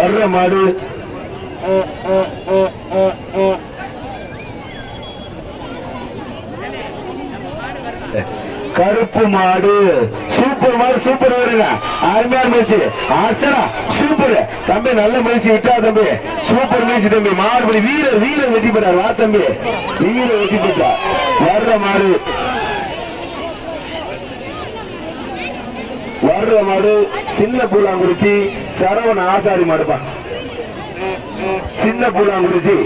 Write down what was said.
வர்ற மாடு. கருப்பு மாடு. சூப்பர் மாடு சூப்பர் வருங்க. அருமையான முயற்சி ஆசனா சூப்பர். தம்பி நல்ல முயற்சி விட்டா தம்பி. சூப்பர் முயற்சி தம்பி. மாடுபடி வீரர் வீரர் வெற்றி பெற்றார். வா தம்பி. வீரர் வெற்றி பெற்றார். வர்ற மாடு. வர்ற மாடு சின்ன பூலாங்குறிச்சி. சரவண ஆசாரி மாடுப்பா. சின்ன பூலாங்குறிச்சி